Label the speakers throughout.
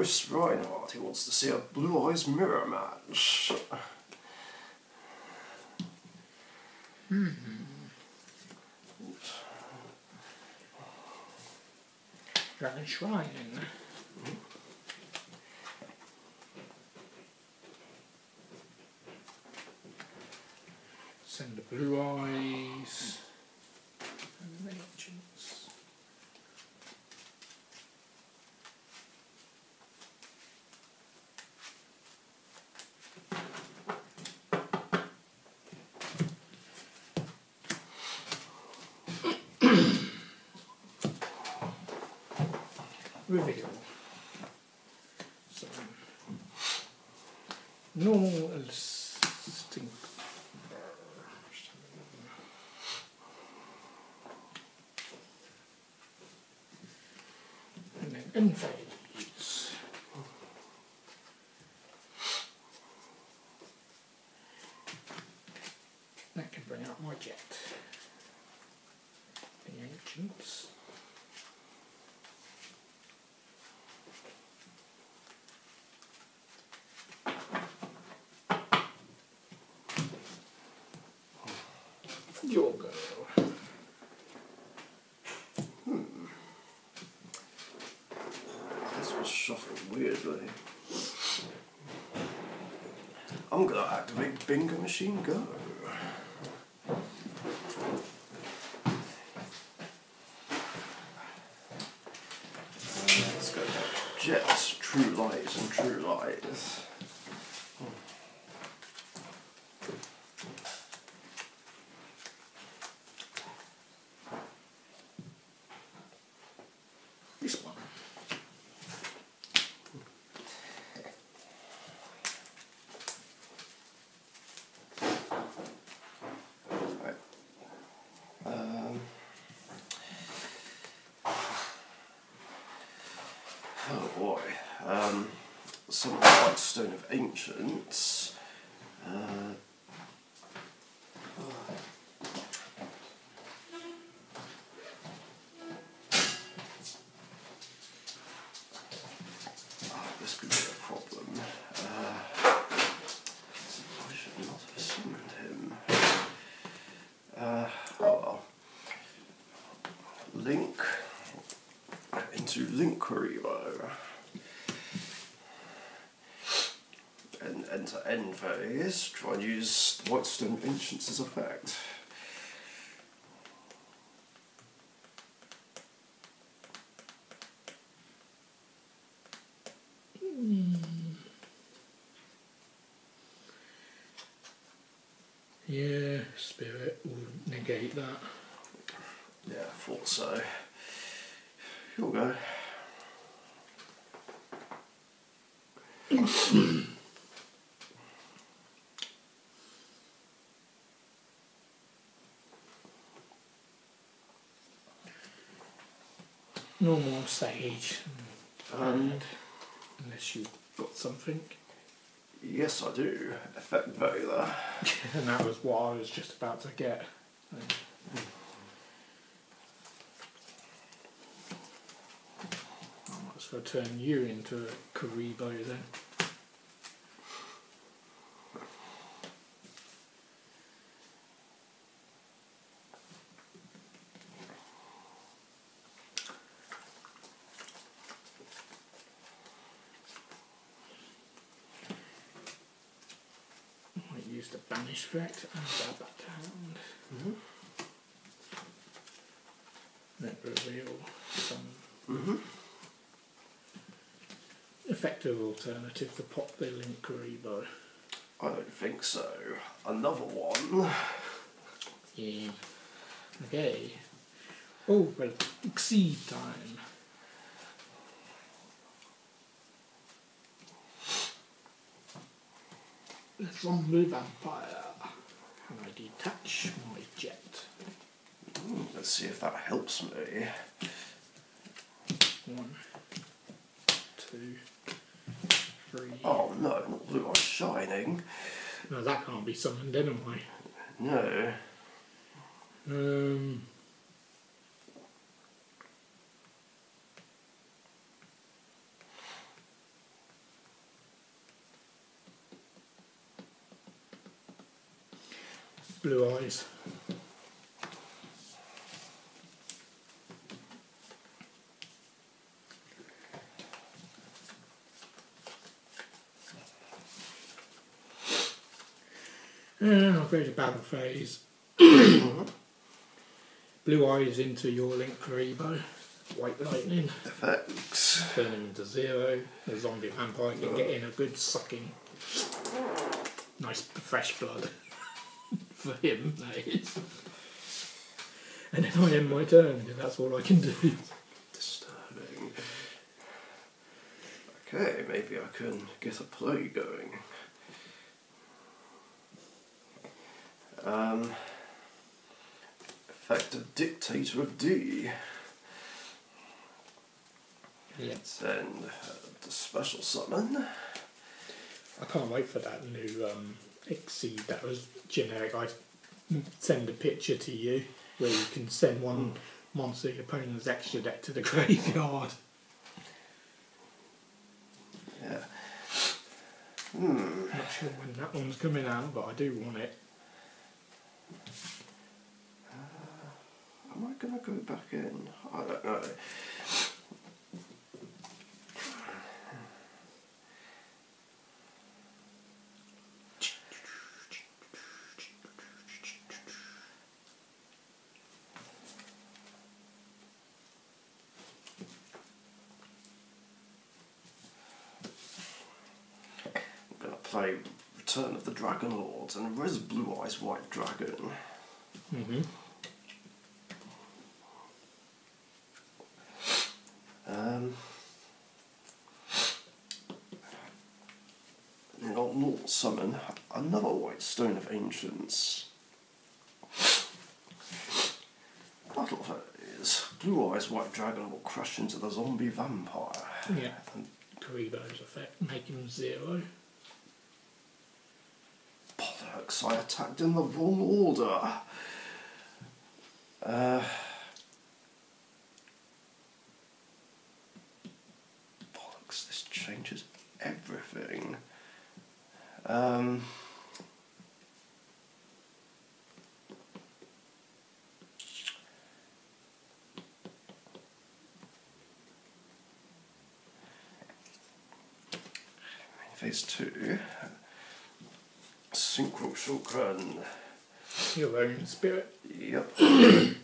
Speaker 1: Twist Reinhardt. He wants to see a Blue Eyes mirror match. Hmm.
Speaker 2: Dragon Shrine. Send the blue eyes. And the ancients. Reveal. So, normal instinct. And then end phase. That can bring out my jet. The ancients. Your go. Hmm.
Speaker 1: This was shuffled weirdly. I'm gonna activate Bingo Machine. Go Jets, True Light, and True Light.
Speaker 2: This one.
Speaker 1: Right. Um, oh boy. Um, some White Stone of Ancients. Uh, oh, this could be a problem. Uh, I should not have summoned him. Uh, oh well. Link into Link Revo. And enter end phase. Try and use Whitestone Ancients as effect.
Speaker 2: Yeah, spirit will negate that.
Speaker 1: Yeah, I thought so. You'll go.
Speaker 2: Normal stage,
Speaker 1: And
Speaker 2: unless you've got something.
Speaker 1: yes, I do. Effect Veiler.
Speaker 2: And that was what I was just about to get. I might as well turn you into a Kuriboh then. Might use the banish effect and grab that hand.
Speaker 1: Mhm.
Speaker 2: Then reveal some
Speaker 1: Mm-hmm.
Speaker 2: Effective alternative to pop the Linkuriboh.
Speaker 1: I don't think so. Another one.
Speaker 2: Yeah. Okay. Oh, well, exceed time. Zombie vampire. And I detach my jet.
Speaker 1: Ooh, let's see if that helps me.
Speaker 2: One, two,
Speaker 1: Oh no, not Blue Eyes Shining.
Speaker 2: No, that can't be summoned anyway.
Speaker 1: No.
Speaker 2: Um. Blue eyes. Go to battle phase. Blue eyes into your link for Ebo. White lightning.
Speaker 1: Effects.
Speaker 2: Turn him into zero. The zombie vampire can get in a good sucking. Nice fresh blood. for him, that is. And then I end my turn, that's all I can do.
Speaker 1: Disturbing. Okay, maybe I can get a play going. Um, effect Dictator of D.
Speaker 2: Yeah.
Speaker 1: Send uh, the special summon.
Speaker 2: I can't wait for that new um, Exceed that was generic. I send a picture to you where you can send one monster your opponent's extra deck to the graveyard.
Speaker 1: Yeah. Hmm.
Speaker 2: Not sure when that one's coming out, but I do want it.
Speaker 1: Uh, am I gonna go back in? I don't know. Play Return of the Dragon Lords and Res Blue Eyes White Dragon.
Speaker 2: Mm-hmm.
Speaker 1: Um, then I'll not summon another White Stone of Ancients. Battle phase. Blue Eyes White Dragon will crush into the zombie vampire.
Speaker 2: Yeah. Kuriboh's effect, make him zero.
Speaker 1: I attacked in the wrong order. Uh, bollocks, this changes everything. Um, phase two. Shulkran.
Speaker 2: Your own spirit.
Speaker 1: Yep.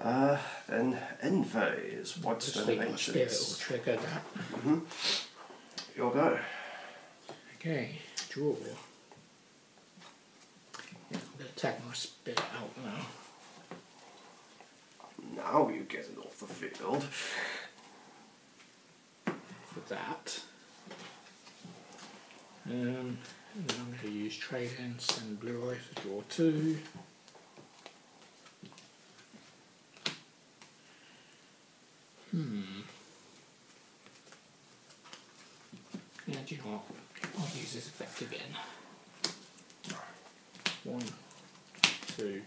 Speaker 1: uh, then envy is what's
Speaker 2: Just
Speaker 1: Stone
Speaker 2: think
Speaker 1: of
Speaker 2: spirit will trigger that.
Speaker 1: You'll go.
Speaker 2: Okay, draw. Yeah, I'm going to take my spirit out now.
Speaker 1: Now you get it off the field.
Speaker 2: That. Um, and then I'm going to use trade in, send blue eyes to draw two. Hmm. Yeah, do you know what? I'll use this effect again. One, two,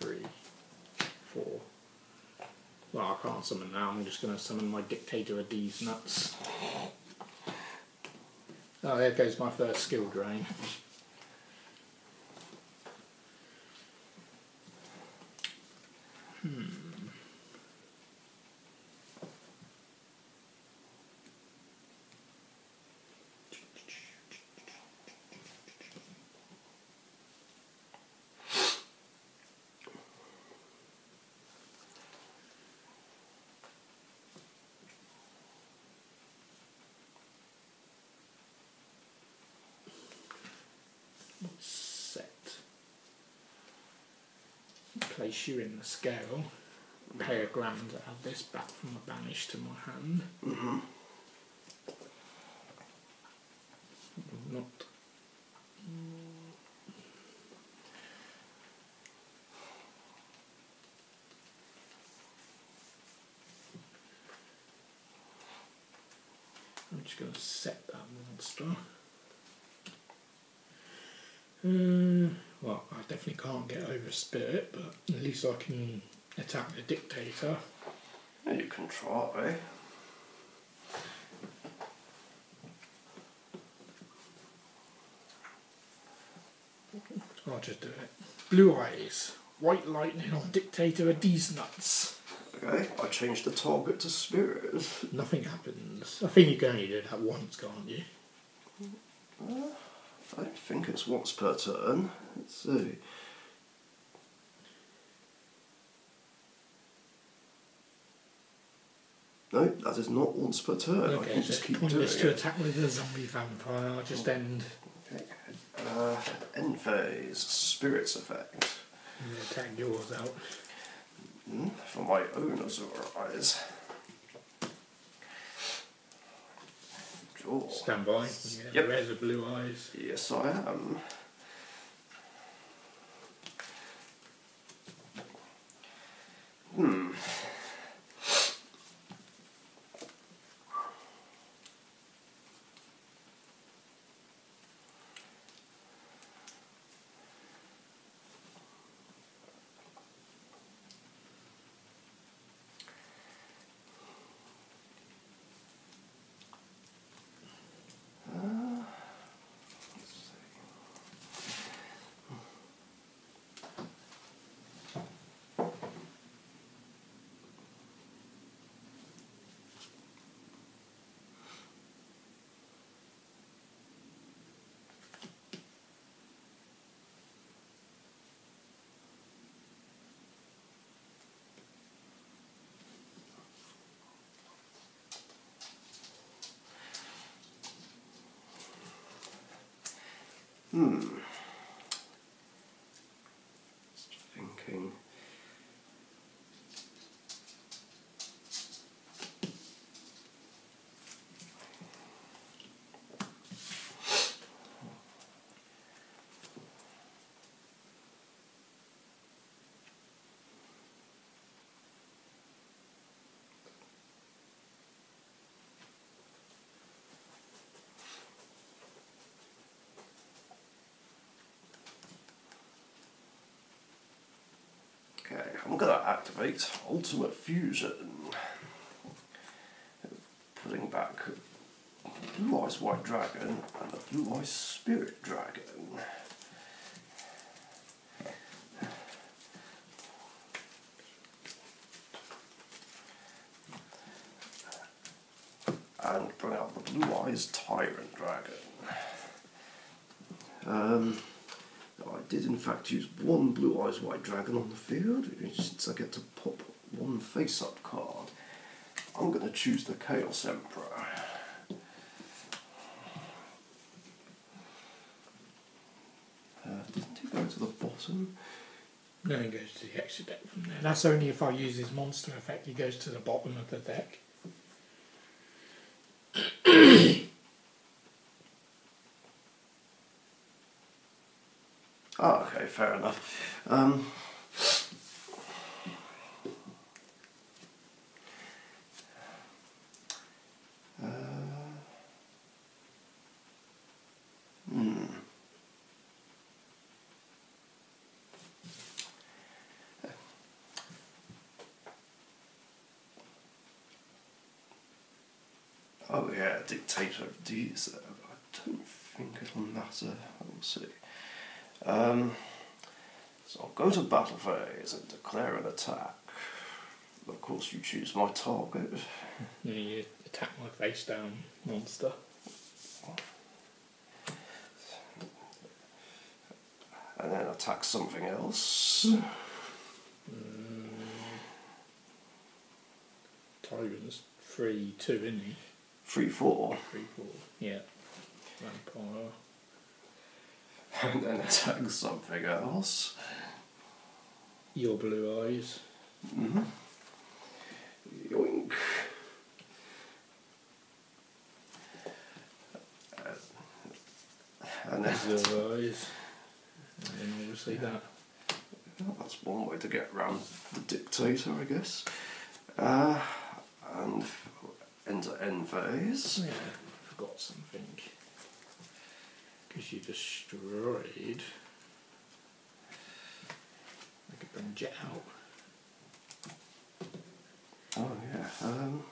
Speaker 2: three, four. Well, I can't summon now. I'm just going to summon my Dictator of these nuts. Oh, there goes my first skill drain. Set. You in the scale. Pay a grand to add this back from the banish to my hand.
Speaker 1: Mm-hmm.
Speaker 2: spirit, but at least I can attack the dictator.
Speaker 1: Yeah, you can try.
Speaker 2: I'll just do it. Blue eyes, white lightning on dictator of these nuts.
Speaker 1: Okay, I changed the target to spirit.
Speaker 2: Nothing happens. I think you can only do that once, can't you?
Speaker 1: Uh, I don't think it's once per turn. Let's see. No, that is not once per turn. I can just keep doing
Speaker 2: pointless to
Speaker 1: it.
Speaker 2: attack with a zombie vampire. I'll just end
Speaker 1: Okay. Uh, end phase, spirits effect.
Speaker 2: and attack yours out.
Speaker 1: Hmm, For my own Azure eyes. Draw.
Speaker 2: Stand by. Yeah,
Speaker 1: Yep.
Speaker 2: The blue eyes.
Speaker 1: Yes, I am. Hmm. Just thinking. Okay, Activate Ultimate Fusion. Putting back Blue Eyes White Dragon and the Blue Eyes Spirit Dragon. And bring out the Blue Eyes Tyrant Dragon. Um, I did in fact use one Blue Eyes White Dragon on the field, since I get to pop one face up card. I'm going to choose the Chaos Emperor. Uh, didn't he go to the bottom?
Speaker 2: No, he goes to the extra deck from there. That's only if I use his monster effect. He goes to the bottom of the deck.
Speaker 1: Oh, okay, fair enough. Um, uh, hmm. Oh yeah, dictator of these. I don't think it'll matter. We'll see. Um, so I'll go to battle phase and declare an attack. Of course, you choose my target.
Speaker 2: Know, you attack my face down monster.
Speaker 1: And then attack something else.
Speaker 2: Tyrant's three two, isn't he?
Speaker 1: 3 4.
Speaker 2: Three four. Yeah. Vampire.
Speaker 1: And then attack something else.
Speaker 2: Your blue eyes.
Speaker 1: Mm-hmm. Yoink. Uh, And then
Speaker 2: your eyes. And then obviously that.
Speaker 1: Well, that's one way to get around the dictator, I guess. Uh, and enter end phase.
Speaker 2: Yeah, forgot something. Because you destroyed. I could bring Jet out.
Speaker 1: Oh yeah. Um,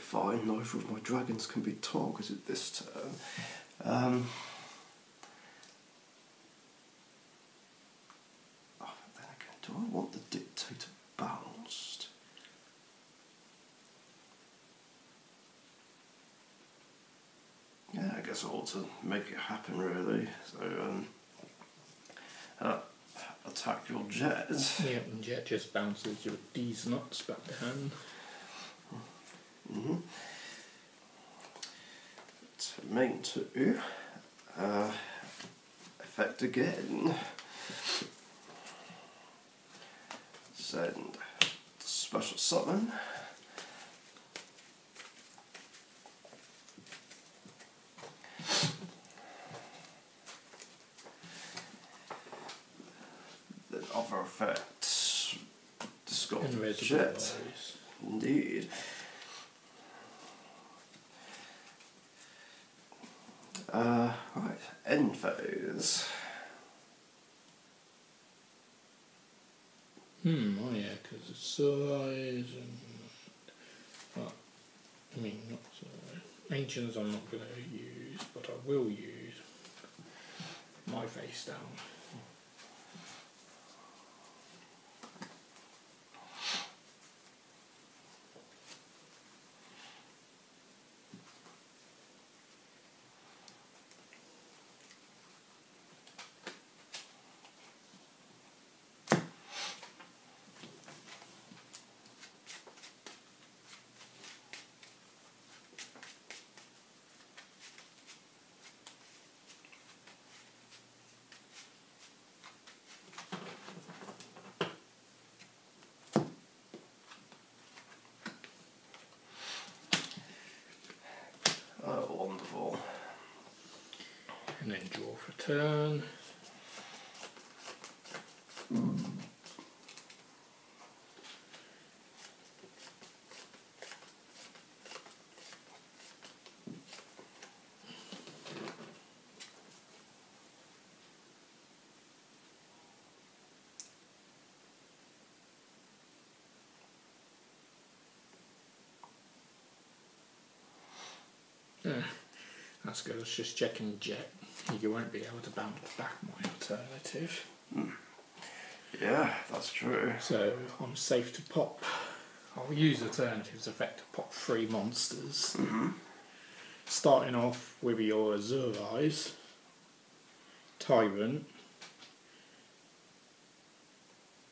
Speaker 1: fine, neither of my dragons can be targeted this turn. Um, oh, then again, do I want the dictator bounced? Yeah, I guess I ought to make it happen really. So, um, uh, attack your jet.
Speaker 2: Yeah, and Jet just bounces your D's nuts back to hand.
Speaker 1: Mm-hmm. main two. Uh, effect again. Send special summon. Then other effects. Discard
Speaker 2: And
Speaker 1: the
Speaker 2: reservoir
Speaker 1: jet. Indeed. Uh, right,
Speaker 2: Hmm, oh yeah, because the size and. Well, I mean, not size. Ancients I'm not going to use, but I will use my face down.
Speaker 1: Oh, wonderful.
Speaker 2: And then draw for turn. Yeah, that's good. I was just checking jet. You won't be able to bounce back my alternative.
Speaker 1: Yeah, that's true.
Speaker 2: So I'm safe to pop. I'll use alternatives effect to pop three monsters. Starting off with your Azure Eyes, Tyrant,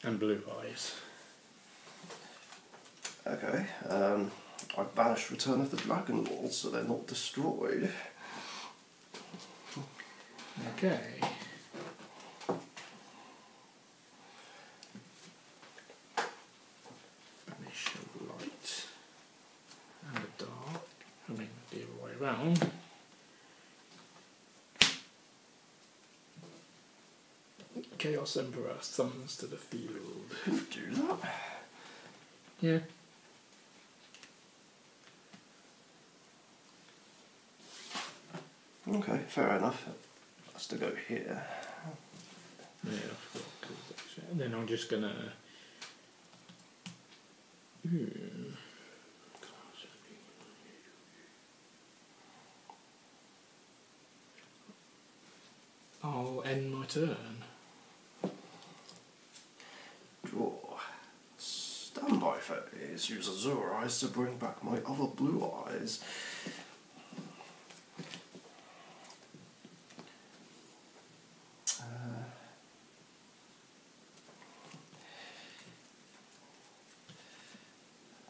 Speaker 2: and Blue Eyes.
Speaker 1: Okay, um, I banished Return of the Dragon Lord so they're not destroyed.
Speaker 2: Okay. A light and a dark. I mean, the other way around. Chaos Emperor summons to the field.
Speaker 1: Do that.
Speaker 2: Yeah.
Speaker 1: Okay, fair enough. Has to go here.
Speaker 2: Yeah, I forgot 'cause that's- and then I'm just gonna. Hmm. I'll end my turn.
Speaker 1: Draw. Standby phase. Use Azure Eyes to bring back my other blue eyes. Uh,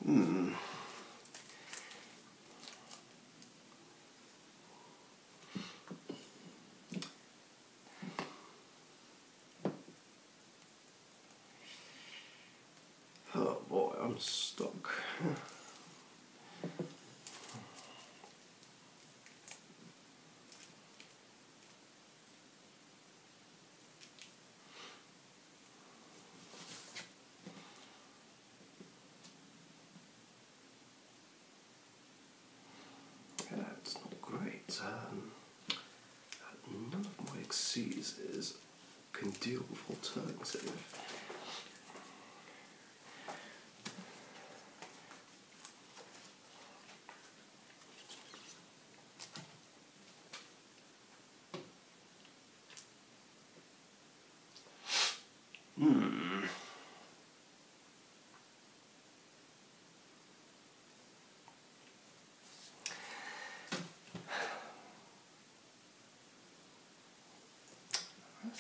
Speaker 1: Hmm. Oh It's not great. Um, none of my exceeds can deal with alternative.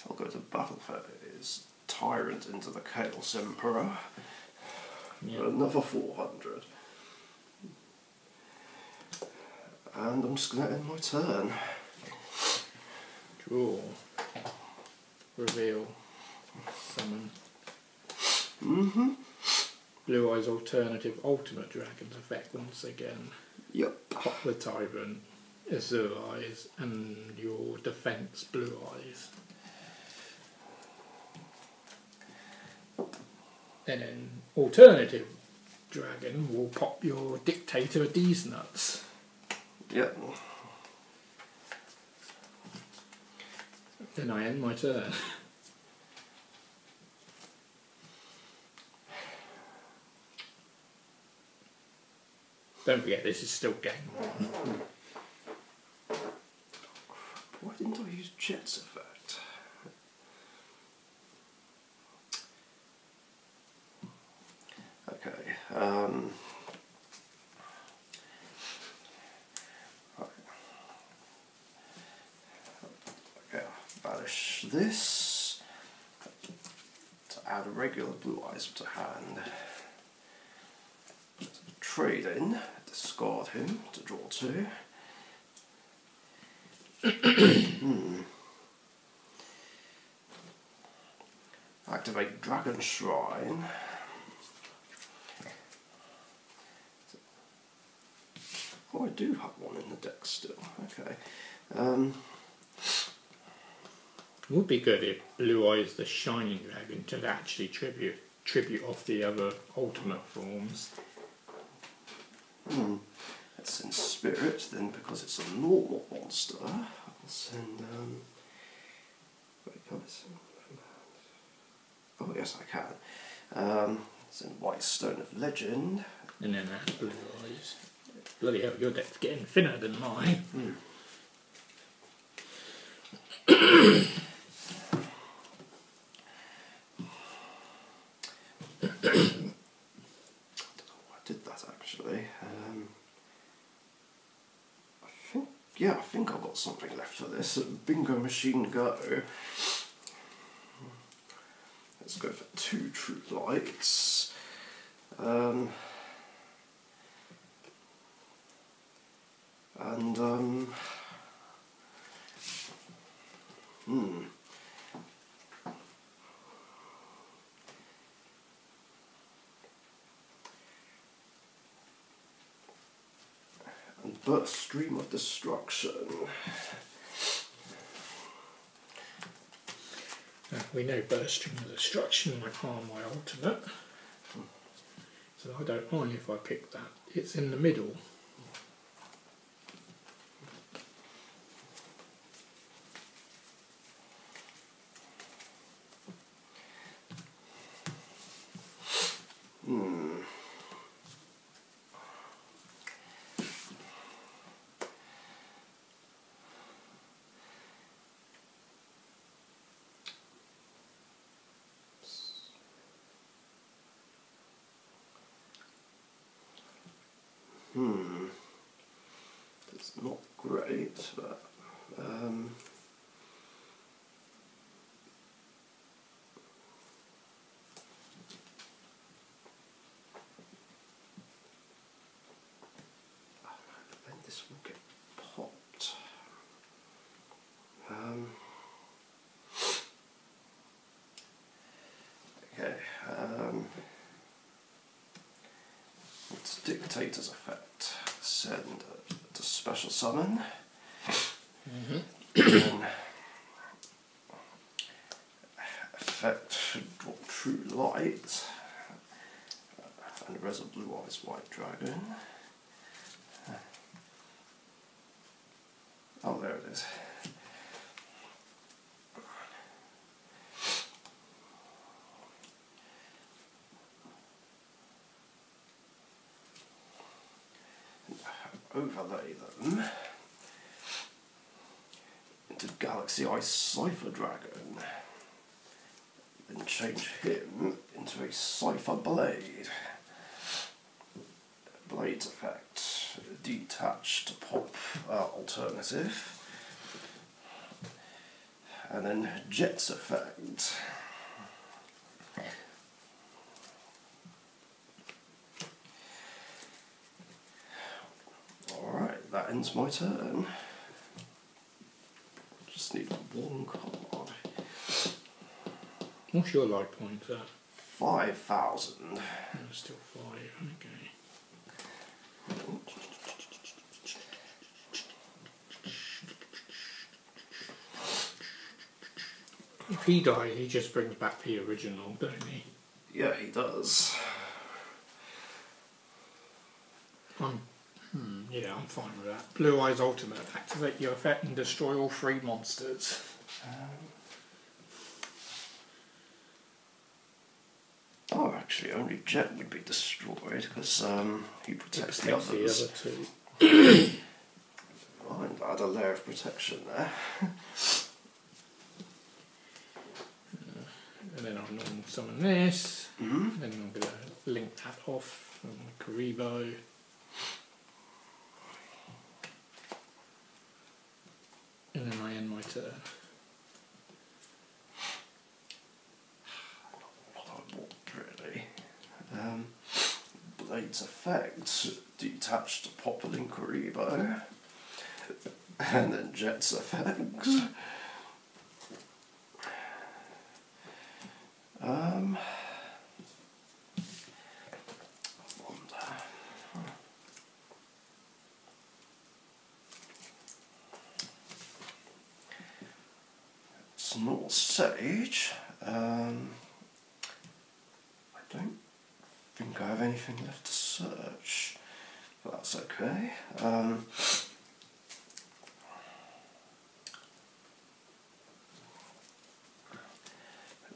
Speaker 1: I'll go to battle phase. Tyrant into the Chaos Emperor.
Speaker 2: Yeah.
Speaker 1: Another 400. And I'm just going to end my turn.
Speaker 2: Draw. Reveal. Summon.
Speaker 1: Mm-hmm.
Speaker 2: Blue Eyes Alternative Ultimate Dragon's effect once again.
Speaker 1: Yep.
Speaker 2: Pop the Tyrant. Azure Eyes. And your defense Blue Eyes. And then alternative dragon will pop your dictator D's nuts.
Speaker 1: Yep.
Speaker 2: Then I end my turn. Don't forget, this is still game one.
Speaker 1: Why didn't I use Jet's? Okay. Um, okay, this to add a regular blue eyes to hand. Trade in, discard him to draw two. Activate Dragon Shrine. Oh, I do have one in the deck still. Okay. Um,
Speaker 2: Would be good if Blue Eyes the Shining Dragon to actually tribute tribute off the other ultimate forms.
Speaker 1: hmm. Let's send Spirit then because it's a normal monster. I'll send. Um, wait, can I send from hand? Oh, yes, I can. Um, send White Stone of Legend.
Speaker 2: And then add Blue Eyes. Bloody hell, your deck's getting thinner than mine.
Speaker 1: I did that actually. Um, I think, yeah, I think I've got something left for this. Bingo machine go. Let's go for two true lights. Um, and um, hmm. and burst stream of destruction.
Speaker 2: We know bursting of destruction might harm my ultimate. So I don't mind if I pick that. It's in the middle.
Speaker 1: Hmm. It's not great, but um, this will get popped. Um, okay. Um, it's dictator's effect. Send to special summon. Mm-hmm. Then effect draw true light. And res of blue eyes white dragon. Oh, there it is. Overlay them into Galaxy-Eyes Cipher Dragon. then change him into a Cipher Blade. Blades effect, detached pop uh, alternative. And then Jets effect. Alright, that ends my turn. Just need one card.
Speaker 2: What's your life point at?
Speaker 1: 5,000.
Speaker 2: Oh, still five. Okay. If he dies, he just brings back the original, don't he?
Speaker 1: Yeah, he does.
Speaker 2: I'm, hmm, yeah, I'm fine with that. Blue Eyes Ultimate. Activate your effect and destroy all three monsters.
Speaker 1: Oh, actually, only Jet would be destroyed because um, he protects the
Speaker 2: Protects
Speaker 1: others.
Speaker 2: the other two.
Speaker 1: Fine, add a layer of protection there.
Speaker 2: And then I'll normal summon this.
Speaker 1: Mm-hmm.
Speaker 2: Then I'm going to link that off from my Kuriboh. And then I end my turn.
Speaker 1: What I want, really. Um, Blade's effect, detached pop Linkuriboh. And then Jet's effect. Um, I wonder. It's North Um, I don't think I have anything left to search, but that's okay. Um,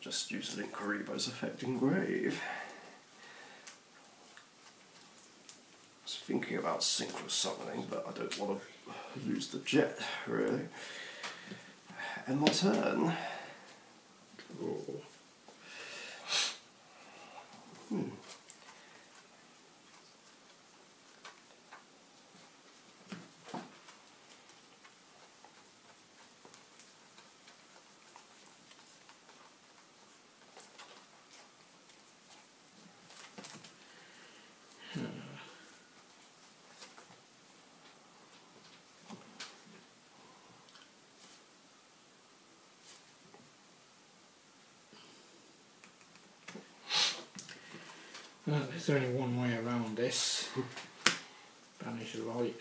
Speaker 1: just use Linkuriboh's effect engrave. I was thinking about synchro summoning, but I don't want to lose the jet, really. And my turn.
Speaker 2: Draw.
Speaker 1: Hmm.
Speaker 2: There's only one way around this. Banish light.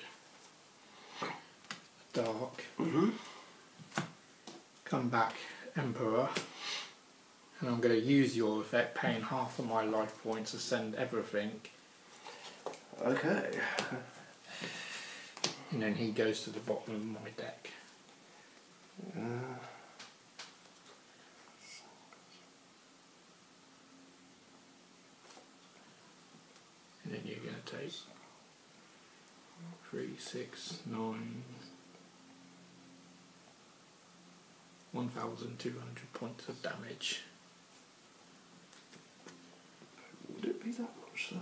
Speaker 2: Dark.
Speaker 1: Mm-hmm.
Speaker 2: Come back, Emperor. And I'm going to use your effect, paying half of my life points to send everything.
Speaker 1: Okay.
Speaker 2: And then he goes to the bottom of my deck.
Speaker 1: Uh,
Speaker 2: And then you're going to take three, six, nine, one thousand two hundred points of damage.
Speaker 1: would it be that much though?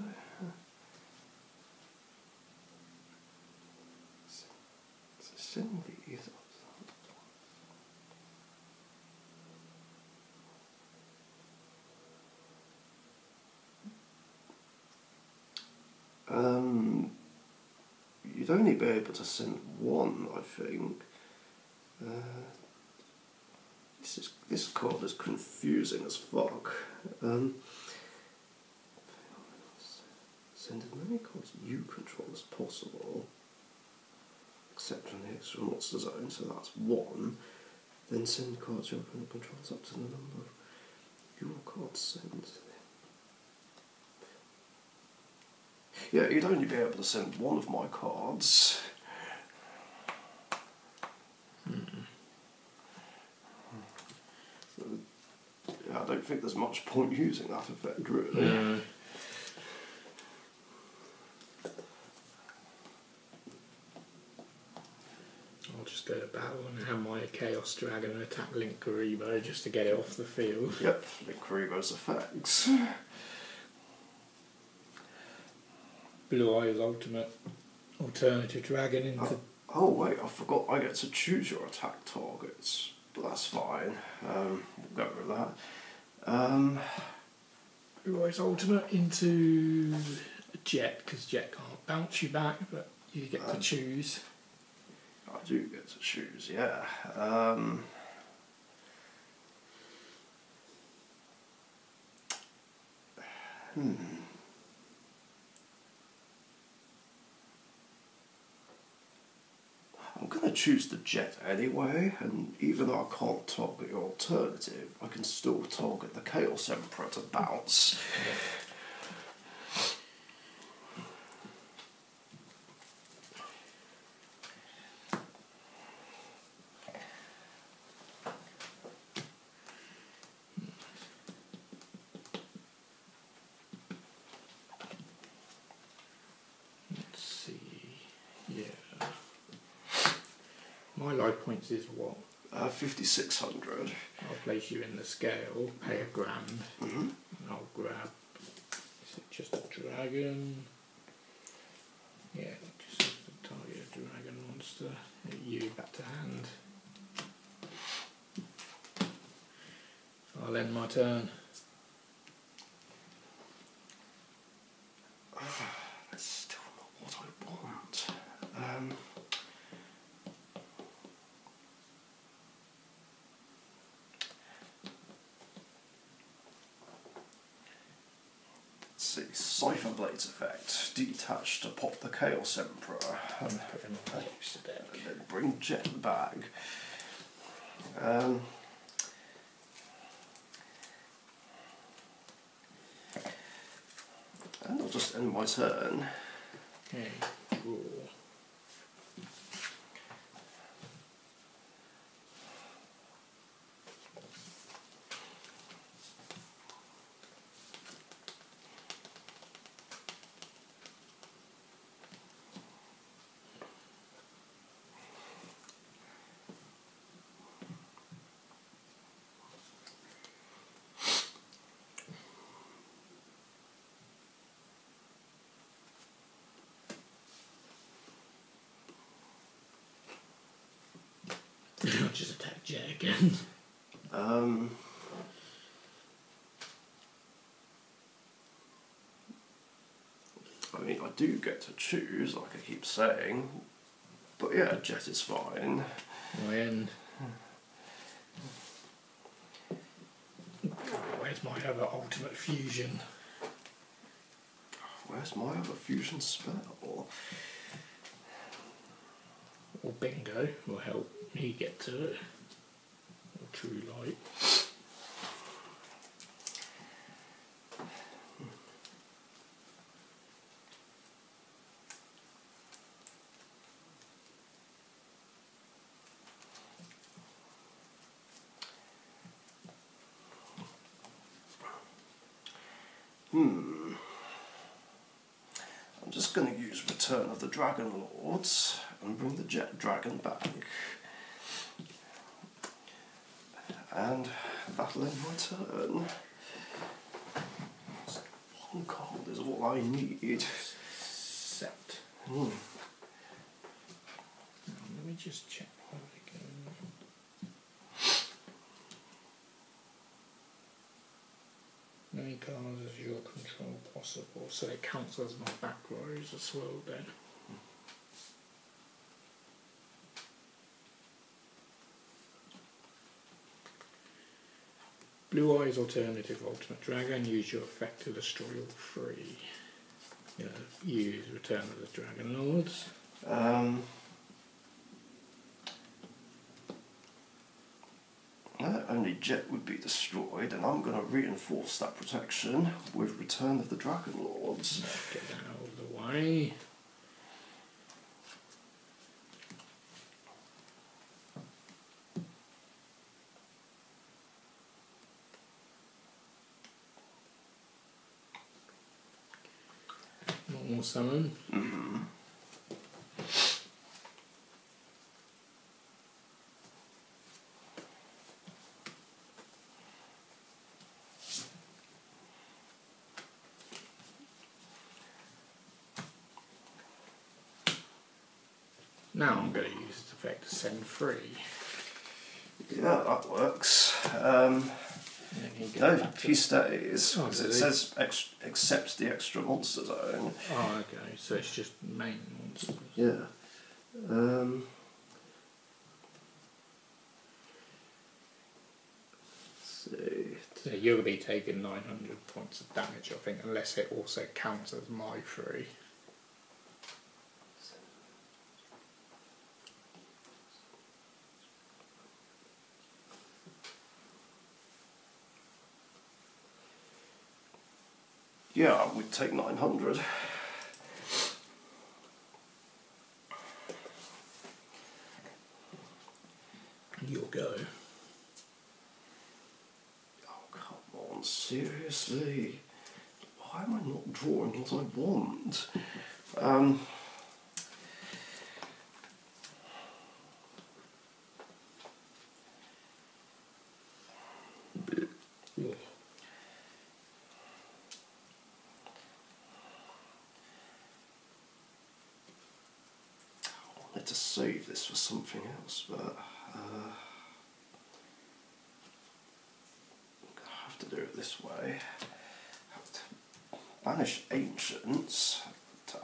Speaker 1: So send these. Um, you'd only be able to send one, I think. Uh, this is this card is confusing as fuck. Um, send as many cards you control as possible, except from the extra monster zone. So that's one. Then send cards your opponent controls up to the number of your cards sent. Yeah, you'd only be able to send one of my cards. So, yeah, I don't think there's much point using that effect, really.
Speaker 2: No. I'll just go to battle and have my Chaos Dragon and attack Linkuriboh just to get it off the field.
Speaker 1: Yep, Kuriboh's effects.
Speaker 2: Blue Eyes Ultimate Alternative Dragon into.
Speaker 1: Oh wait, I forgot I get to choose your attack targets. But that's fine. Um, we'll go with that. Um,
Speaker 2: Blue Eyes Ultimate into Jet because Jet can't bounce you back, but you get to
Speaker 1: Um,
Speaker 2: choose.
Speaker 1: I do get to choose, yeah. Um, hmm. I'm going to choose the jet anyway, and even though I can't target the alternative, I can still target the Chaos Emperor to bounce. 600.
Speaker 2: I'll place you in the scale, pay a grand, mm
Speaker 1: -hmm.
Speaker 2: and I'll grab. Is it just a dragon? Yeah, just target a dragon monster. You back to hand. I'll end my turn.
Speaker 1: Blades effect. Detach to pop the Chaos Emperor. And
Speaker 2: putting my next to deck.
Speaker 1: then bring Jet back. Um, and I'll just end my turn.
Speaker 2: Okay, cool. I'll
Speaker 1: Um, I mean, I do get to choose, like I keep saying, but yeah, Jet is fine.
Speaker 2: End. Where's my other ultimate fusion?
Speaker 1: Where's my other fusion spell?
Speaker 2: Or bingo will help me get to it. True light.
Speaker 1: Hmm. I'm just going to use Return of the Dragon Lords and bring the Jet Dragon back. And that'll end my turn. One card is all I need.
Speaker 2: Set.
Speaker 1: Hmm.
Speaker 2: Now, let me just check where. Many cards as your control possible, so it counts as my back rows as well then. Blue Eyes Alternative Ultimate Dragon, use your effect to destroy all three. Yeah, use Return of the Dragon Lords.
Speaker 1: Um, uh, only Jet would be destroyed, and I'm going to reinforce that protection with Return of the Dragon Lords.
Speaker 2: Get that out of the way. normal summon. Mm-hmm. Now I'm going to use the effect to send free.
Speaker 1: Yeah, that works. Um,
Speaker 2: and then he goes
Speaker 1: no,
Speaker 2: back to-
Speaker 1: he stays
Speaker 2: Oh,
Speaker 1: it says ex- accept the extra monster zone.
Speaker 2: Oh, okay. So it's just main monsters.
Speaker 1: Yeah. Um, let's see.
Speaker 2: So you'll be taking 900 points of damage, I think, unless it also counts as my free.
Speaker 1: Yeah, we'd take 900.
Speaker 2: You'll go.
Speaker 1: Oh, come on, seriously? Why am I not drawing what I want? Um, I wanted to save this for something else, but uh, I'm gonna have to do it this way. Have to banish ancients to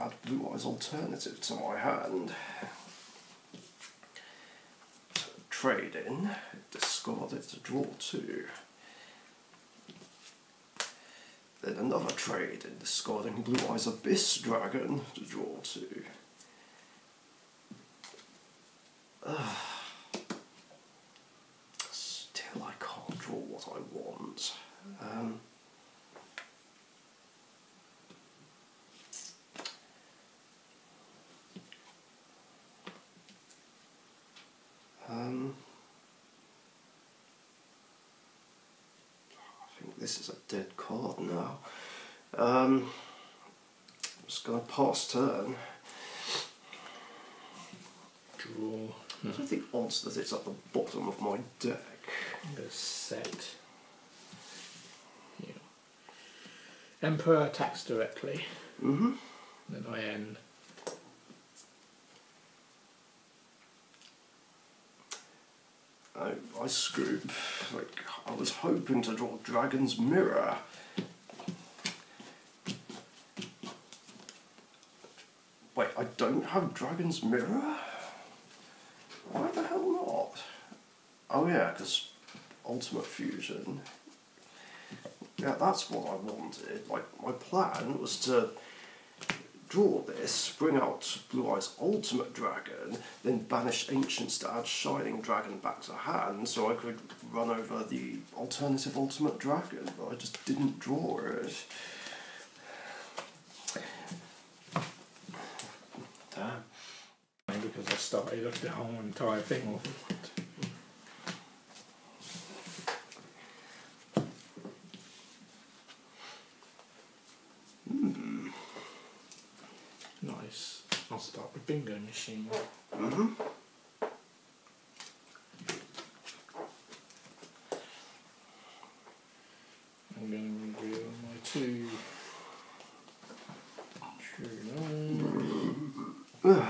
Speaker 1: alternative to my hand. Trade in, discard it to draw two. Then another trade in discarding Blue Eyes Abyss Dragon to draw two. Still, I can't draw what I want. Um, um, I think this is a dead card now. Um, I'm just going to pass turn.
Speaker 2: Draw.
Speaker 1: What are the odds that it's at the bottom of my deck?
Speaker 2: I'm going to set. Here. Emperor attacks directly.
Speaker 1: Mm-hmm.
Speaker 2: Then I end.
Speaker 1: I, screwed. Like I was hoping to draw Dragon's Mirror. Wait, I don't have Dragon's Mirror? Why the hell not? Oh yeah, because Ultimate Fusion. Yeah, that's what I wanted. Like my plan was to draw this, bring out Blue Eyes Ultimate Dragon, then banish Ancient add Shining Dragon back to hand so I could run over the alternative Ultimate Dragon, but I just didn't draw it. Damn.
Speaker 2: Because I started the whole entire thing off. Nice. I'll start with bingo machine.
Speaker 1: Mm-hmm.
Speaker 2: I'm going to reveal my two true nine. and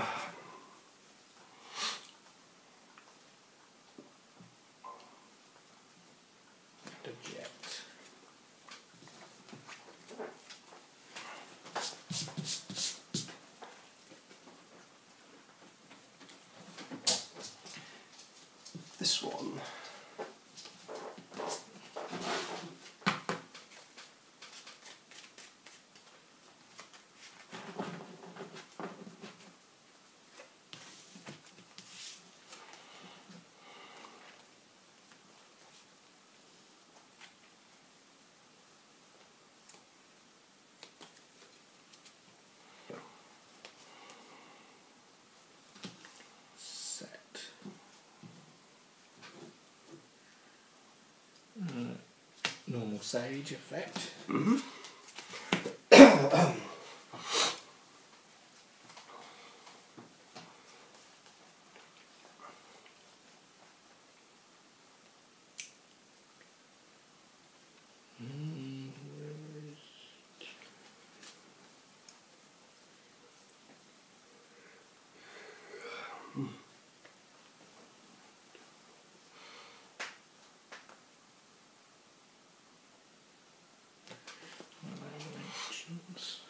Speaker 2: a jet.
Speaker 1: This one.
Speaker 2: set. Uh, normal sage effect. Mm, where is-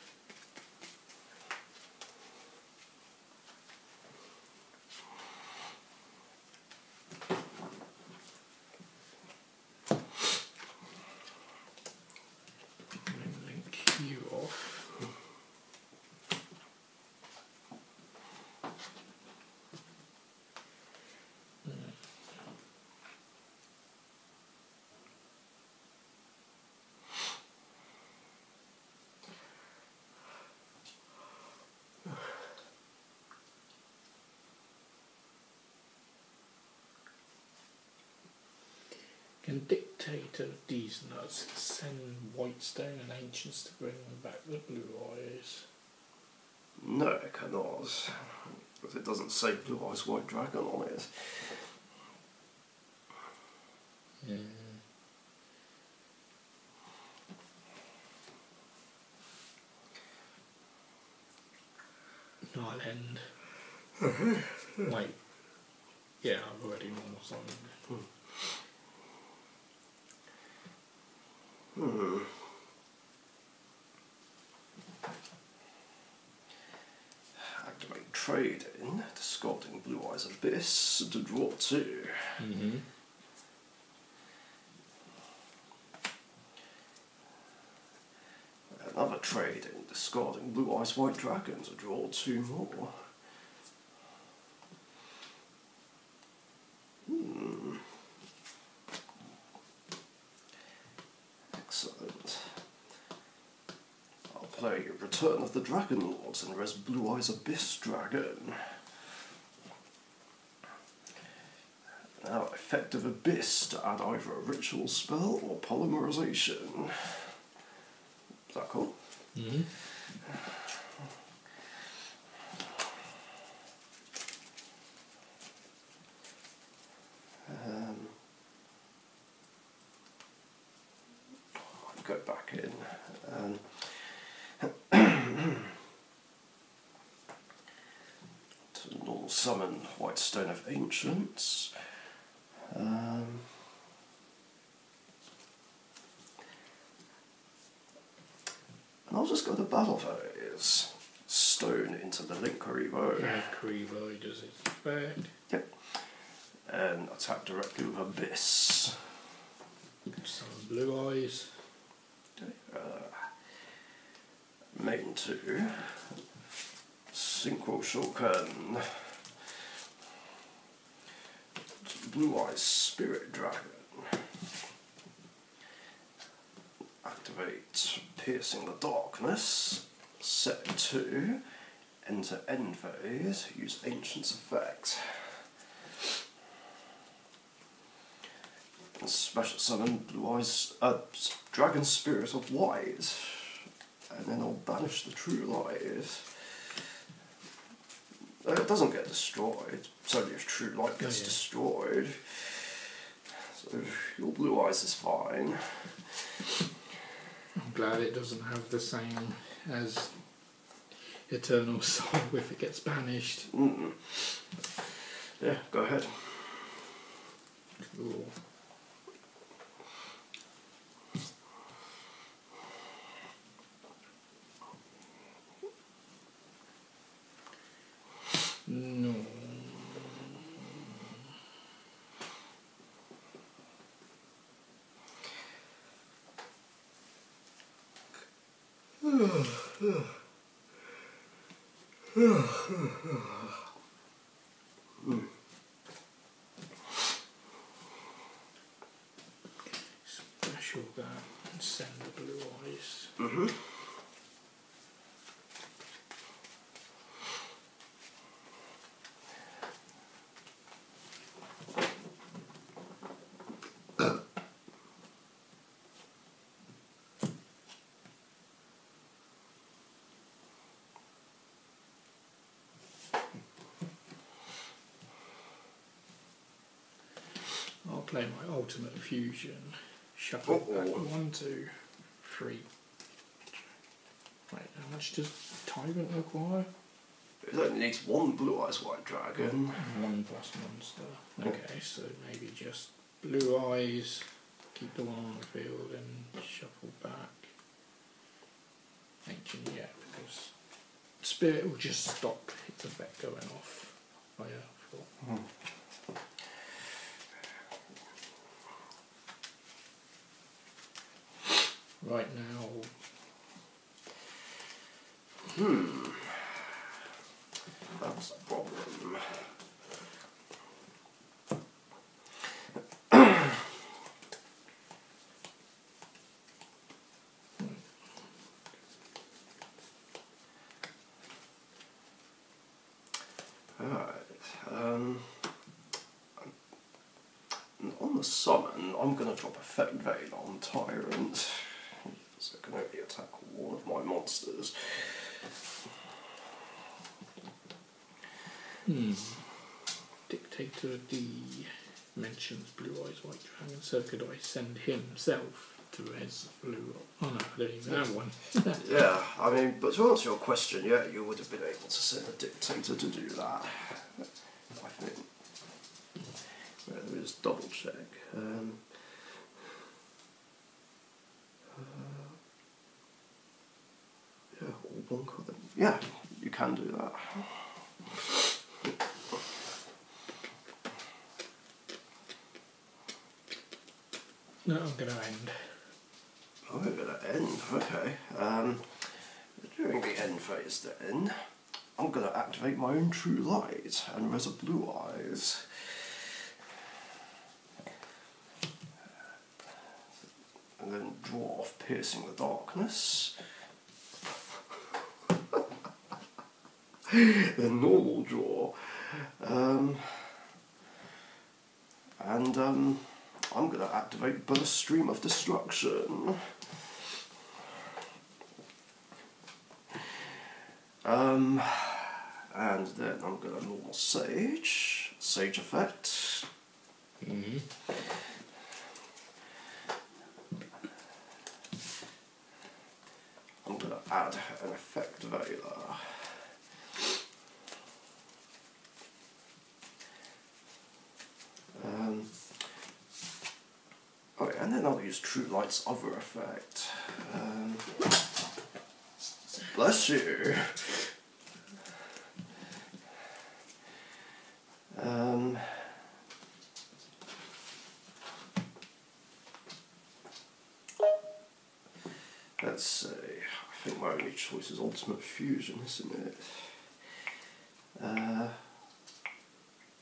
Speaker 2: Can Dictator of these nuts send Whitestone and Ancients to bring them back the blue eyes?
Speaker 1: No, it cannot. Because it doesn't say Blue Eyes White Dragon on it.
Speaker 2: Yeah. I'll end. Mm-hmm. Wait. Yeah, I've already normal something.
Speaker 1: Hmm. Activate trade in, discarding Blue Eyes Abyss to draw two.
Speaker 2: Mm-hmm.
Speaker 1: Another trade in, discarding Blue Eyes White Dragons to draw two more. Hmm. Excellent. I'll play Return of the Dragon Lords and res Blue Eyes Abyss Dragon. Now, effective Abyss to add either a ritual spell or polymerization. Is that cool?
Speaker 2: Mm-hmm.
Speaker 1: Um, I'll go back in. Um, to normal summon White Stone of Ancients. Um, and I'll just go to battle phase. Stone into the Linkuriboh.
Speaker 2: Yeah, Kuriboh does its effect.
Speaker 1: Yep. And attack directly with Abyss.
Speaker 2: Some blue eyes.
Speaker 1: Uh, main two. Synchro Shulkan. Blue Eyes Spirit Dragon. Activate Piercing the Darkness. Set two. Enter end phase. Use Ancient's Effect. Special summon Blue Eyes, uh, Dragon Spirit of White, and then I'll banish the True Light. It doesn't get destroyed. It's only if True Light gets
Speaker 2: Oh, yeah.
Speaker 1: destroyed. So your Blue Eyes is fine.
Speaker 2: I'm glad it doesn't have the same as Eternal Soul if it gets banished.
Speaker 1: Mm. Yeah, go ahead.
Speaker 2: Cool. No. Special that and send the blue eyes.
Speaker 1: Mm-hmm.
Speaker 2: I'll play my ultimate fusion. Shuffle
Speaker 1: Uh-oh.
Speaker 2: back oh. one, two, three. Wait, how much does Tyrant require?
Speaker 1: It only needs one Blue Eyes White Dragon.
Speaker 2: One plus monster. Oh. Okay, so maybe just blue eyes, keep the one on the field and shuffle back. Ancient yet because spirit will just stop its effect going off. Oh yeah, I forgot. Hmm. Right now,
Speaker 1: Hmm. That's a problem. Alright. Um, on the summon, I'm going to drop Effect Veil on Tyrant. So I can only attack one of my monsters.
Speaker 2: Hmm. Dictator D mentions Blue Eyes White Dragon, so could I send himself to Res Blue? Oh no, I don't even have one.
Speaker 1: Yeah, I mean, but to answer your question, yeah, you would have been able to send a dictator to do that. I think. Yeah, let me just double check. Um, uh, yeah, all one colour. Yeah, you can do that.
Speaker 2: No, I'm going to end.
Speaker 1: Oh, we're going to end. Okay. Um, during phase, then, I'm going to activate my own true light and res of blue eyes. And then draw off piercing the darkness. the normal draw. Um, and um, I'm going to activate Burst Stream of Destruction. Um, and then I'm going to normal Sage, Sage effect.
Speaker 2: Mm-hmm.
Speaker 1: I'm going to add an effect veiler. Um, oh, and then I'll use True Light's other effect. Um, bless you. Let's see. I think my only choice is Ultimate Fusion, isn't it? Uh,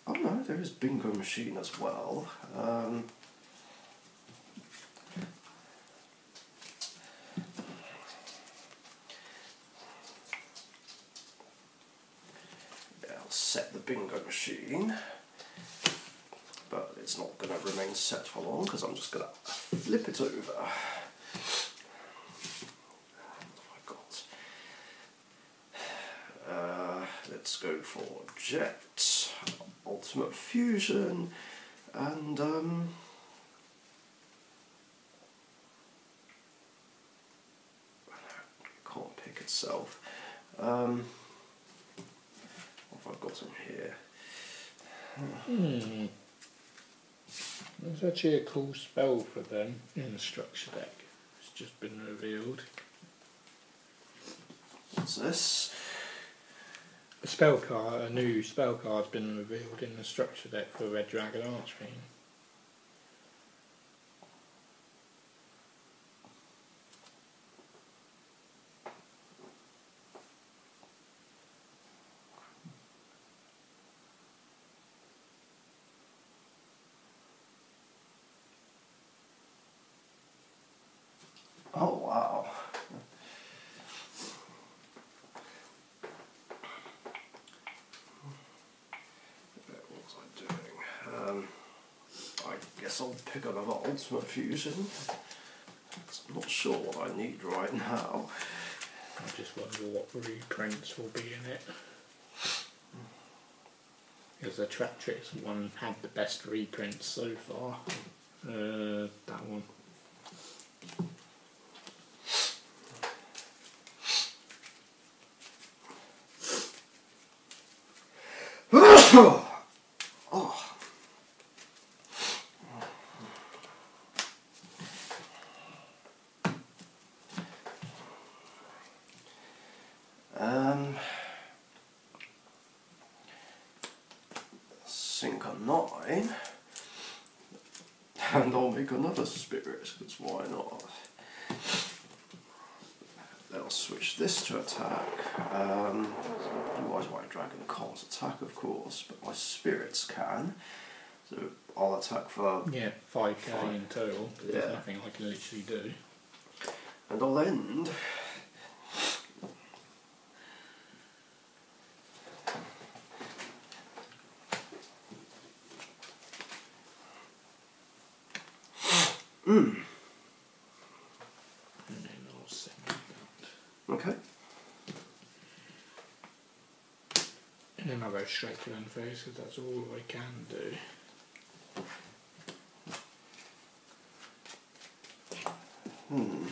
Speaker 1: oh no, there is Bingo Machine as well. Um, yeah, I'll set the Bingo Machine, but it's not going to remain set for long because I'm just going to flip it over. What have I got? Uh, let's go for Jet, And um, can't pick itself. Um, what have I got in here?
Speaker 2: Hmm. There's actually a cool spell for them in the structure deck. It's just been revealed.
Speaker 1: What's this?
Speaker 2: Spell card, a new spell card's been revealed in the structure deck for Red Dragon Archfiend.
Speaker 1: Oh wow. Yeah, What was I doing? Um, I guess I'll pick another Ultimate Fusion. 'cause I'm not sure what I need right now.
Speaker 2: I just wonder what reprints will be in it. Because the Tractrix one had the best reprints so far. Uh, that one.
Speaker 1: Oh. Um, sink a nine, and I'll make another because why not? Then I'll switch this to attack. Um, otherwise, my dragon can't attack, of course, but my spirits can. So I'll attack for,
Speaker 2: Yeah, 5k
Speaker 1: Fine.
Speaker 2: in total. There's nothing I can literally do.
Speaker 1: and I'll end. Hmm.
Speaker 2: And then I'll send that.
Speaker 1: Okay.
Speaker 2: Straight to end phase because that's all I can do.
Speaker 1: Hmm.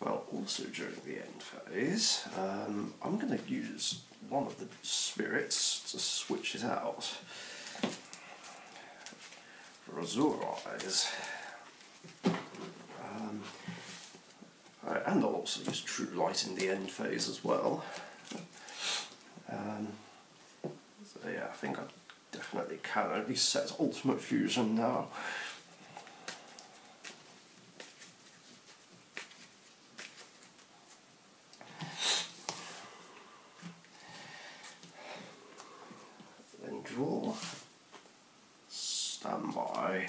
Speaker 1: Well, also during the end phase, um, I'm going to use one of the spirits to switch it out for Azure Eyes. Um, and I'll also use True Light in the end phase as well. Um, so yeah, I think I definitely can at least set Ultimate Fusion now. Then draw. Standby.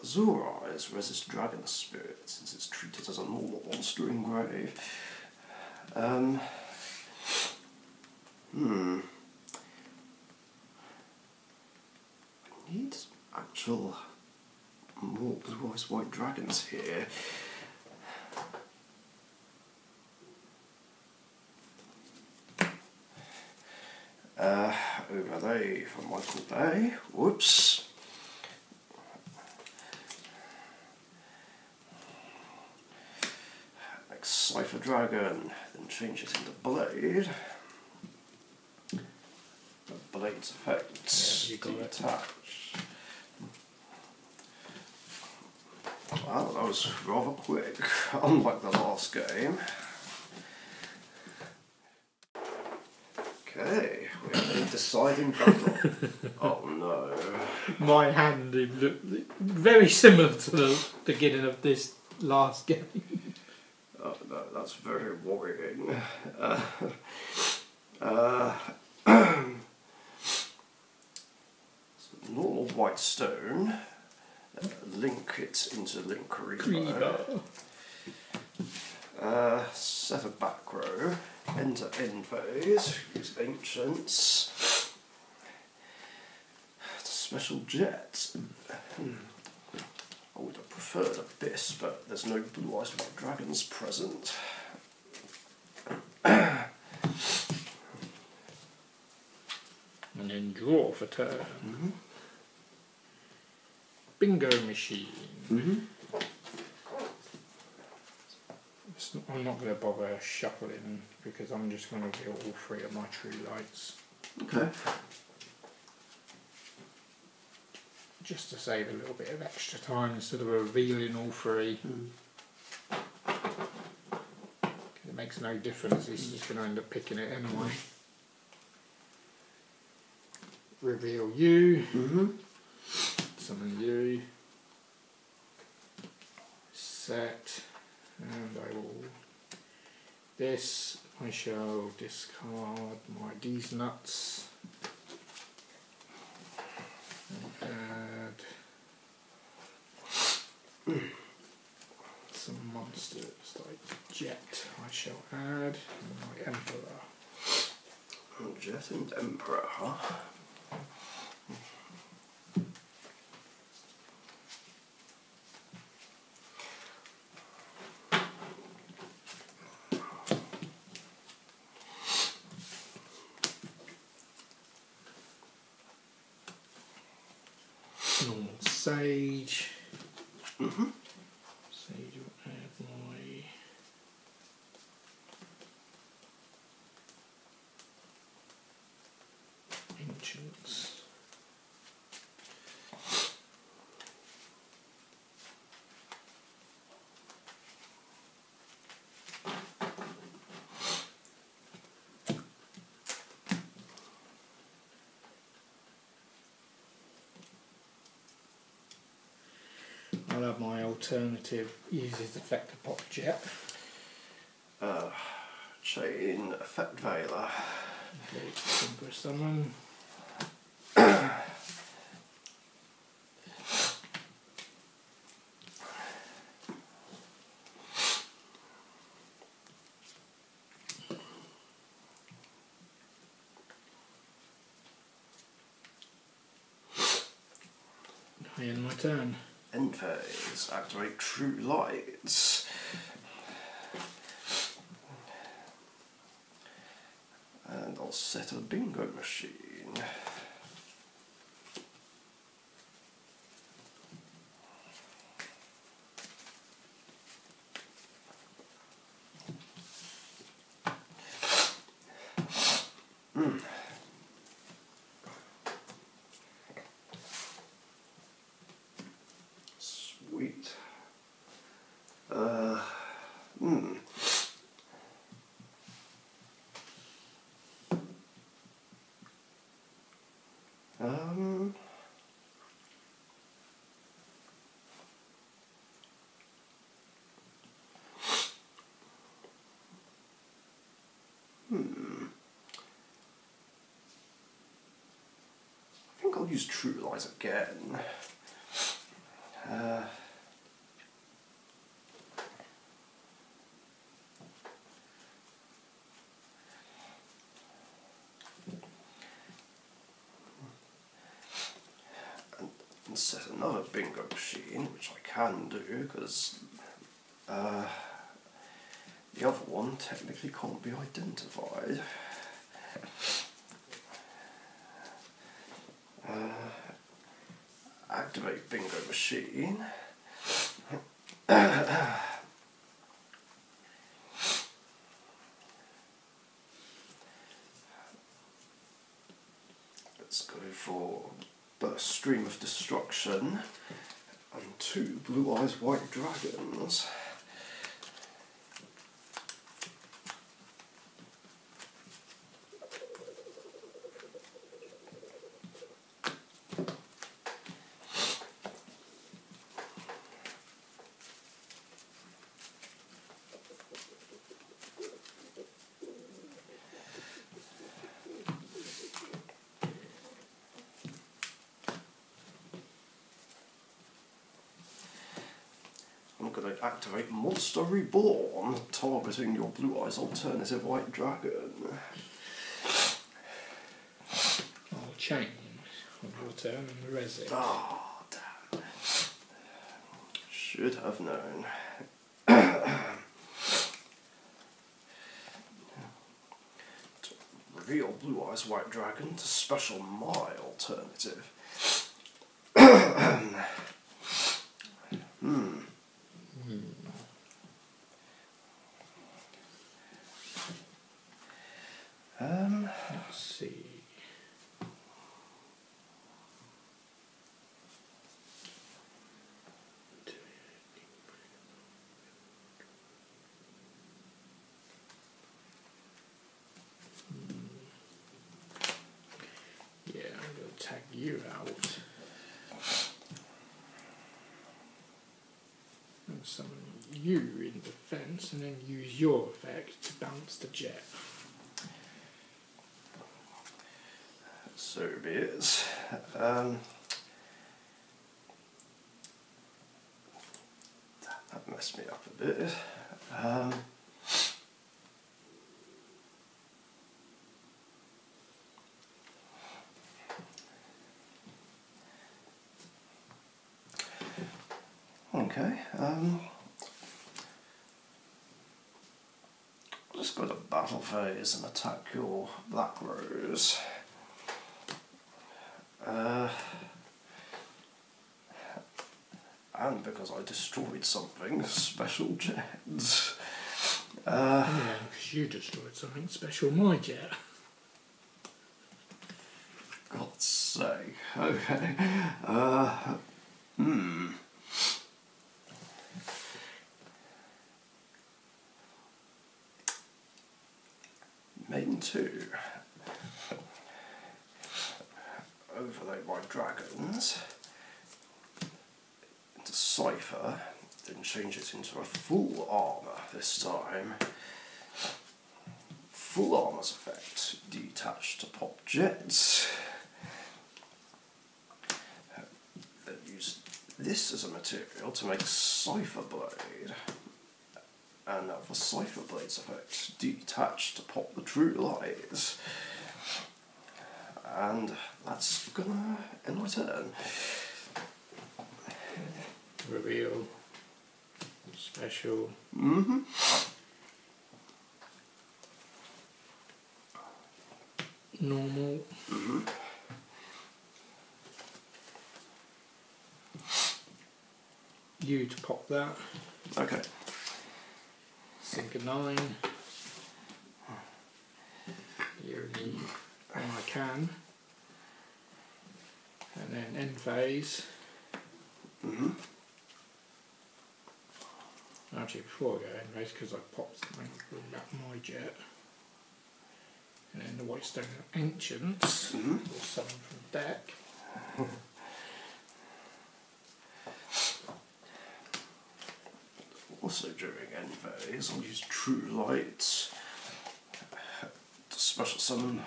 Speaker 1: Azure Eyes resist Dragon Spirit since it's treated as a normal monster in grave. Um, hmm. I need actual more blue eyes white dragons here. Uh, over there for Michael Bay. Whoops. Next Cipher Dragon, then change it into Blade. The Blade's effects
Speaker 2: Yeah, you got it.
Speaker 1: Wow, that was rather quick, unlike the last game. Okay, we have a deciding battle. oh no.
Speaker 2: My hand looked very similar to the beginning of this last game.
Speaker 1: Oh no, that's very worrying. Uh, uh, normal white stone. Link it into Link Reaver. Uh, set a back row. Enter end phase. Use ancients. It's a special jet. Hmm. I would have preferred Abyss, but there's no blue eyes white dragons present.
Speaker 2: And then draw for turn. Bingo machine.
Speaker 1: Mm-hmm.
Speaker 2: Not, I'm not going to bother shuffling because I'm just going to deal all three of my true lights
Speaker 1: Okay.
Speaker 2: just to save a little bit of extra time instead of revealing all three. It makes no difference. He's just going to end up picking it anyway. Reveal you.
Speaker 1: Mm-hmm.
Speaker 2: Summon you. Set. And I will. This I shall discard my these nuts. And add some monsters like Jet. I shall add my Emperor.
Speaker 1: Oh, Jet and Emperor, huh?
Speaker 2: Normal Sage.
Speaker 1: Mm-hmm.
Speaker 2: Sage will add my ancients. I'll my alternative uses effective pop jet.
Speaker 1: Uh, chain Effect Veiler.
Speaker 2: Okay, summon. I end my turn.
Speaker 1: Activate true lights. And I'll set a bingo machine. Mm. Sweet. Uh, hmm. Um. Hmm. I think I'll use True Light again. Uh, and, set another bingo machine, which I can do because uh, the other one technically can't be identified. Uh, activate bingo machine. Let's go for burst stream of destruction and two blue eyes white dragons. I'm going to activate Monster Reborn, targeting your Blue Eyes alternative white dragon.
Speaker 2: I'll change on your turn and res it.
Speaker 1: Ah, damn. Should have known. To Reveal Blue Eyes White Dragon to special my alternative. hmm. Um,
Speaker 2: Let's see. Yeah, I'm going to tag you out. And summon you in defense, and then use your effect to bounce the jet.
Speaker 1: so be it. Um, that messed me up a bit. Um, okay. Um, let's go to battle phase and attack your Black Rose. Uh, and because I destroyed something, special jets. Uh,
Speaker 2: Yeah, because you destroyed something special, my jet.
Speaker 1: God's sake. Okay. Uh, hmm. Main two. Overlay my dragons into Cipher, then change it into a full armour this time. Full armour's effect, detached to pop jets. Then use this as a material to make Cipher Blade. And now for Cipher Blade's effect, detached to pop the true lights. And that's gonna end my turn.
Speaker 2: Reveal. Special.
Speaker 1: Mm-hmm.
Speaker 2: Normal. You to pop that.
Speaker 1: Okay.
Speaker 2: Sink a nine. Here the I can. And then end phase.
Speaker 1: Mm-hmm.
Speaker 2: Actually, before I go end phase, because I popped something, bring back my jet. And then the Whitestone Ancients,
Speaker 1: Mhm.
Speaker 2: or summon from deck.
Speaker 1: Also during end phase, I'll use True Light to special summon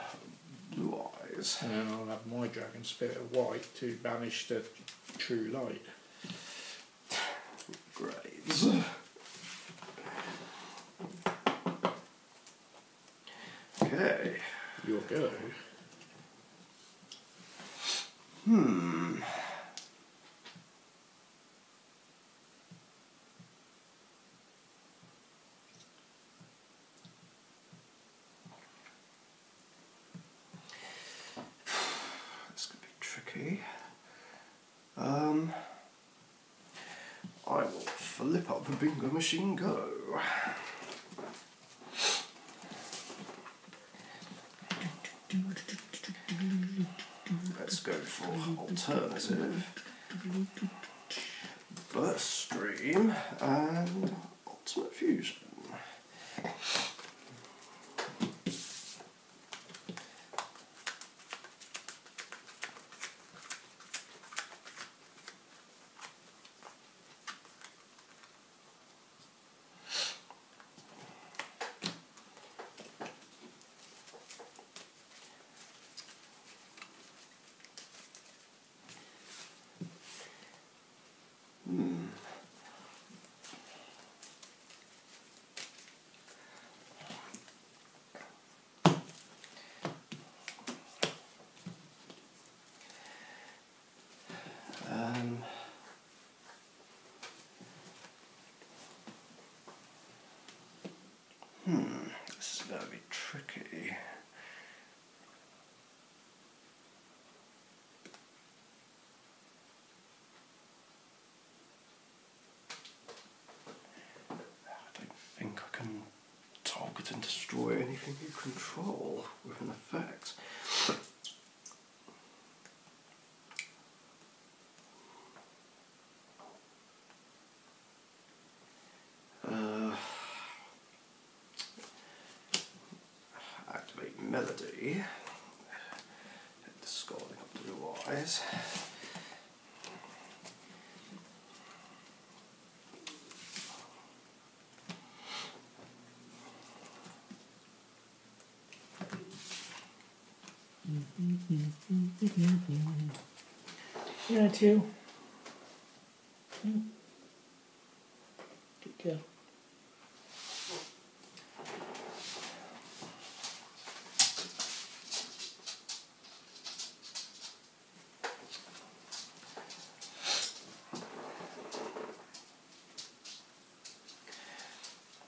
Speaker 1: Blue Eyes.
Speaker 2: And then I'll have my Dragon Spirit White to banish the True Light.
Speaker 1: Great. Okay.
Speaker 2: Your go.
Speaker 1: Hmm. This could be tricky. Um, I will flip up the bingo machine go. Let's go for alternative. Burst Stream and Ultimate Fusion. Um, hmm, this is be tricky. I don't think I can target and destroy anything you control with an effect. Uh, activate melody. Discarding of blue eyes.
Speaker 2: Yeah, too. Good girl.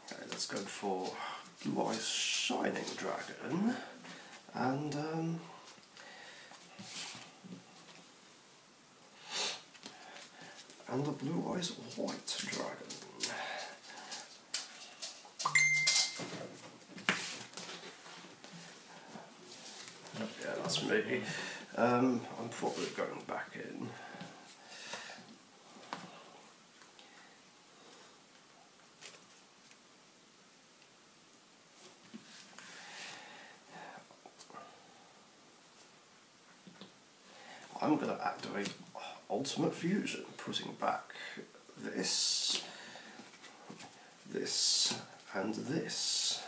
Speaker 1: Okay, let's go for Blue Eyes Shining Dragon and um, and the Blue Eyes White Dragon. Me. Um, I'm probably going back in. I'm going to activate Ultimate Fusion, putting back this, this, and this.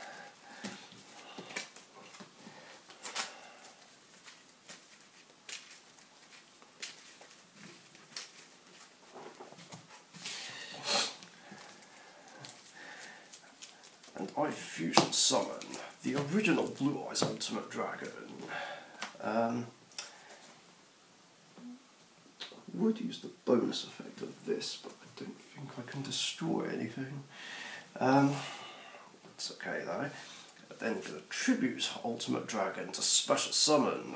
Speaker 1: And I fusion summon the original Blue Eyes Ultimate Dragon. Um, would use the bonus effect of this, but I don't think I can destroy anything. Um, it's okay though. Then gonna tribute Ultimate Dragon to special summon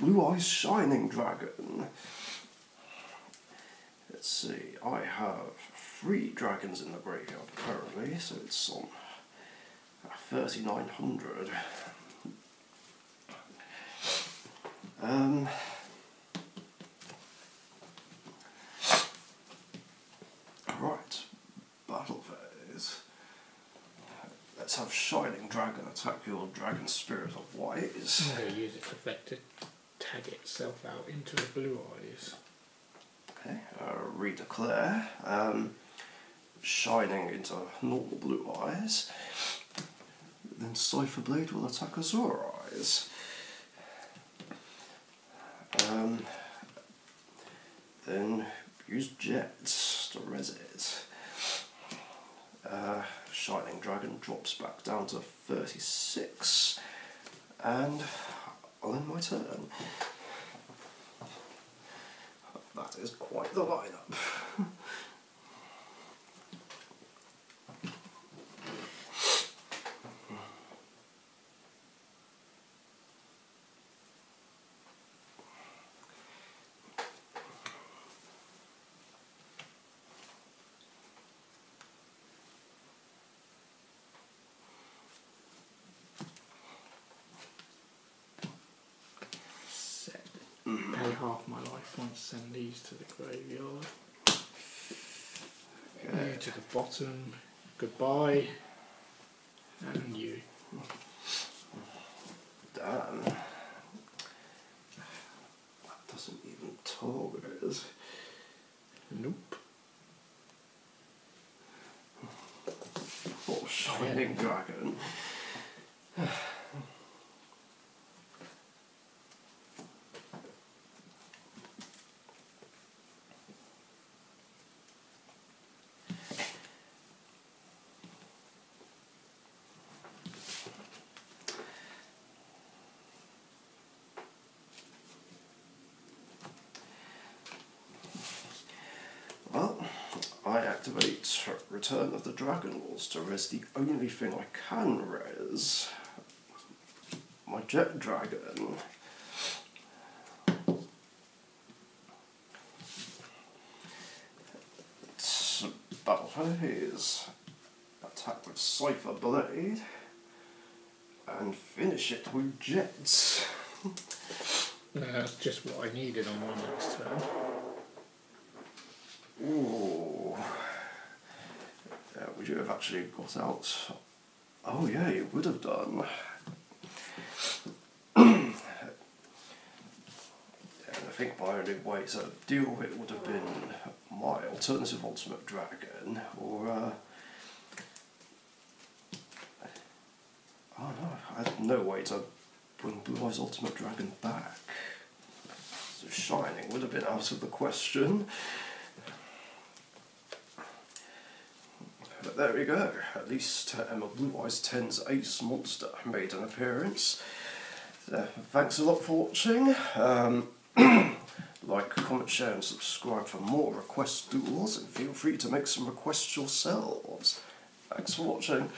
Speaker 1: Blue Eyes Shining Dragon. Let's see, I have three dragons in the graveyard currently, so it's on 3900. Um, right, battle phase. Let's have Shining Dragon attack your Dragon Spirit of White.
Speaker 2: I'm going to use its effect to tag itself out into the blue eyes.
Speaker 1: Okay, uh, redeclare. Um, shining into normal blue eyes. Then Cipher Blade will attack Azure Eyes. Um, then use Jets to res it. Uh, Shining Dragon drops back down to 36. And I'll end my turn. That is quite the lineup.
Speaker 2: Set. Pay half send these to the graveyard.
Speaker 1: Okay.
Speaker 2: You to the bottom. Goodbye. And you.
Speaker 1: Damn. That doesn't even target us.
Speaker 2: Nope.
Speaker 1: Oh, Shining Dragon. Well, I activate Return of the Dragon Lords to res the only thing I can res. My Jet Dragon. It's battle phase. Attack with Cipher Blade. And finish it with Jets.
Speaker 2: That's just what I needed on my next turn.
Speaker 1: Ooh. Yeah, would you have actually got out? Oh yeah, you would have done. I think my only way to deal with it would have been my alternative ultimate dragon, or uh, oh no, I had no way to bring Blue Eyes Ultimate Dragon back. So Shining would have been out of the question. But there we go. At least uh, Emma Blue Eyes 10's Ace Monster made an appearance. So, thanks a lot for watching. Um, like, comment, share and subscribe for more request duels and feel free to make some requests yourselves. Thanks for watching.